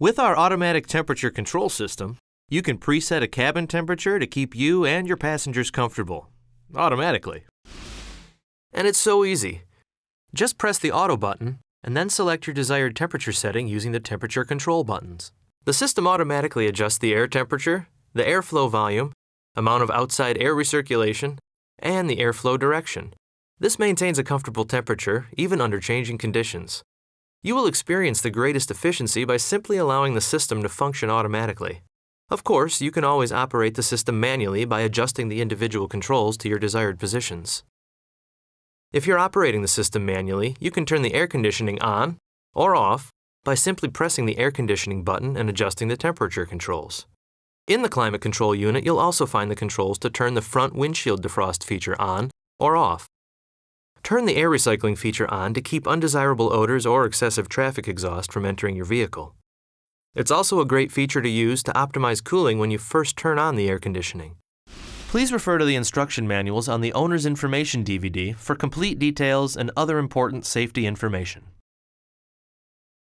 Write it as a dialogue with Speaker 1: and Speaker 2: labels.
Speaker 1: With our automatic temperature control system, you can preset a cabin temperature to keep you and your passengers comfortable, automatically. And it's so easy. Just press the auto button and then select your desired temperature setting using the temperature control buttons. The system automatically adjusts the air temperature, the airflow volume, amount of outside air recirculation, and the airflow direction. This maintains a comfortable temperature even under changing conditions. You will experience the greatest efficiency by simply allowing the system to function automatically. Of course, you can always operate the system manually by adjusting the individual controls to your desired positions. If you're operating the system manually, you can turn the air conditioning on or off by simply pressing the air conditioning button and adjusting the temperature controls. In the climate control unit, you'll also find the controls to turn the front windshield defrost feature on or off. Turn the air recycling feature on to keep undesirable odors or excessive traffic exhaust from entering your vehicle. It's also a great feature to use to optimize cooling when you first turn on the air conditioning. Please refer to the instruction manuals on the Owner's Information DVD for complete details and other important safety information.